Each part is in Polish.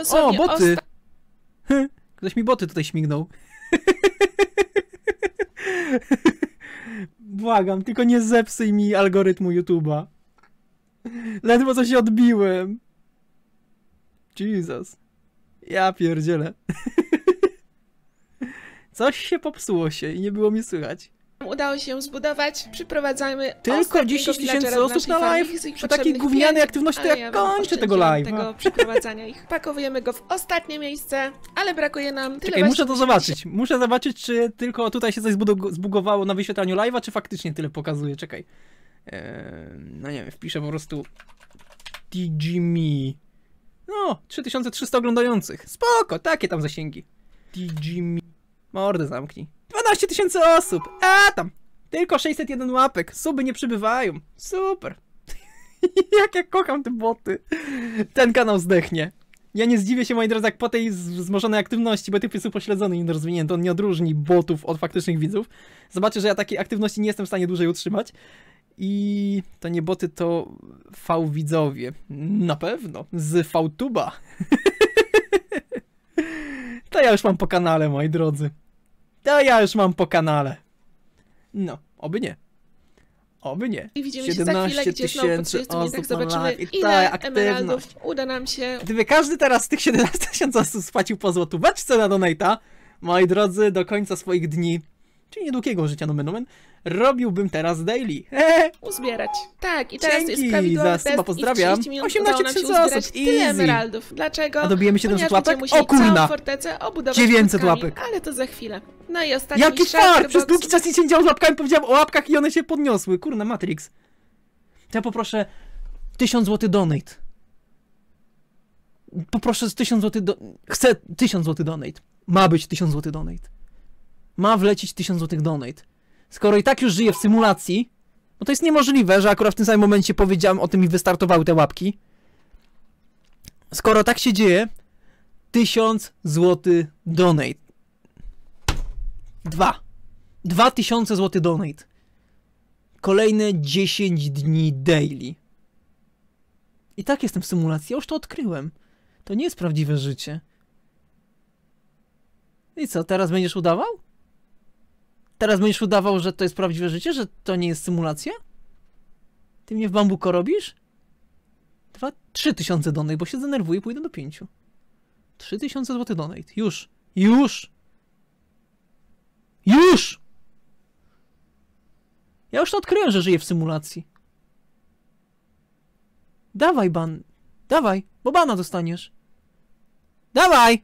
Dosłownie boty. osta- Ktoś mi boty tutaj śmignął. Błagam, tylko nie zepsuj mi algorytmu YouTube'a. Ledwo coś odbiłem. Jesus. Ja pierdzielę. Coś się popsuło się i nie było mi słychać. Udało się zbudować. Przyprowadzamy Tylko ostatniego 10 tysięcy osób na live? Przy takiej gównianej aktywności to ja ja kończę tego live'a. tego przeprowadzania ich. Pakowujemy go w ostatnie miejsce, ale brakuje nam tyle Czekaj, muszę to 10 zobaczyć. Muszę zobaczyć, czy tylko tutaj się coś zbugowało na wyświetlaniu live'a, czy faktycznie tyle pokazuje. Czekaj. Eee, no nie wiem, wpiszę po prostu DGMe. No, 3300 oglądających. Spoko, takie tam zasięgi. DGMe. Mordę zamknij. 12 tysięcy osób. A tam. Tylko 601 łapek. Suby nie przybywają. Super. jak ja kocham te boty. Ten kanał zdechnie. Ja nie zdziwię się, moi drodzy, jak po tej wzmożonej aktywności, bo typ jest upośledzony i rozwinięty, on nie odróżni botów od faktycznych widzów. Zobaczy, że ja takiej aktywności nie jestem w stanie dłużej utrzymać. I to nie boty, to V-widzowie. Na pewno. Z V-tuba. to ja już mam po kanale, moi drodzy. To ja już mam po kanale. No, oby nie. Oby nie. I widzimy się za chwilę, gdzie znowu po 30 minutach zobaczymy, ile ta aktywność. emeraldów uda nam się Gdyby każdy teraz z tych 17 tysięcy osób spłacił po złotóweczce na donata, moi drodzy, do końca swoich dni, czyli niedługiego życia nomen omen, robiłbym teraz daily. Hehe. uzbierać. Tak, i teraz Dzięki jest prawidłowy za test suba, pozdrawiam. 30 minut 18 udało nam się tysięcy osób, tyle easy. emeraldów. Dlaczego? A dobijemy 700 Ponieważ łapek? O kurna! fortecę obudować 900 łapkami, łapek. Ale to za chwilę. No i ostatni Jaki fart! Przez długi czas nic się nie działo z łapkami, powiedziałem o łapkach i one się podniosły. Kurna, Matrix. Ja poproszę 1000 zł donate. Poproszę z 1000 zł do... Chcę 1000 zł donate. Ma być 1000 zł donate. Ma wlecieć 1000 zł donate. Skoro i tak już żyję w symulacji, no to jest niemożliwe, że akurat w tym samym momencie powiedziałem o tym i wystartowały te łapki. Skoro tak się dzieje, 1000 zł donate. Dwa. 2000 zł donate. Kolejne 10 dni daily. I tak jestem w symulacji, ja już to odkryłem. To nie jest prawdziwe życie. I co, teraz będziesz udawał? Teraz będziesz udawał, że to jest prawdziwe życie, że to nie jest symulacja? Ty mnie w bambuko robisz? Dwa, trzy tysiące donate, bo się zdenerwuję i pójdę do pięciu. Trzy tysiące zł donate. Już. Już. Już! Ja już to odkryłem, że żyję w symulacji. Dawaj, ban. Dawaj, bo bana dostaniesz. Dawaj!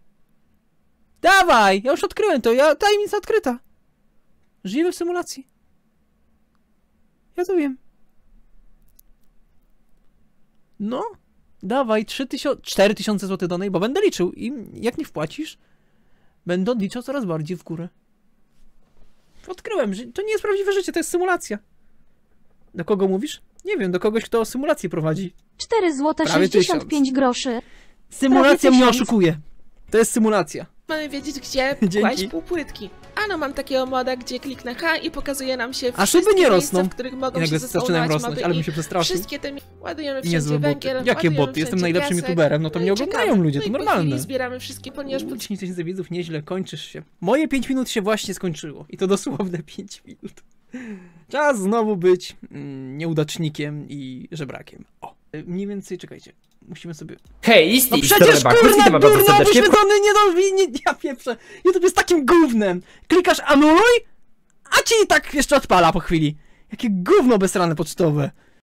Dawaj! Ja już odkryłem to, ja tajemnica odkryta. Żyjemy w symulacji. Ja to wiem. No, dawaj 3000, 4000 zł do niej, bo będę liczył i jak nie wpłacisz, będę odliczał coraz bardziej w górę. Odkryłem, że to nie jest prawdziwe życie, to jest symulacja. Do kogo mówisz? Nie wiem, do kogoś, kto symulację prowadzi. 4 zł Prawie 65 groszy. Symulacja mnie oszukuje. To jest symulacja. Mamy wiedzieć, gdzie kłaść półpłytki. Ano mam takiego moda, gdzie kliknę H i pokazuje nam się A wszystkie nie miejsca, rosną. w których mogą I nagle się zaczynają rosnąć, ale i bym się przestraszył. Wszystkie te mi- ładujemy wszędzie węgiel, Jakie boty? Jestem najlepszym piasek, youtuberem, no to i mnie oglądają ludzie, no to po normalne. zbieramy wszystkie, ponieważ po 10 tysięcy widzów, nieźle, kończysz się. Moje 5 minut się właśnie skończyło. I to dosłowne 5 minut. Czas znowu być mm, nieudacznikiem i żebrakiem. O, y, mniej więcej, czekajcie. Musimy sobie... Hej, listy No przecież Bakus, kurna, durno, serdecznie. wyświetlony, nie. Nie, ja pieprzę. YouTube jest takim gównem. Klikasz anuluj, a ci i tak jeszcze odpala po chwili. Jakie gówno bezrane pocztowe.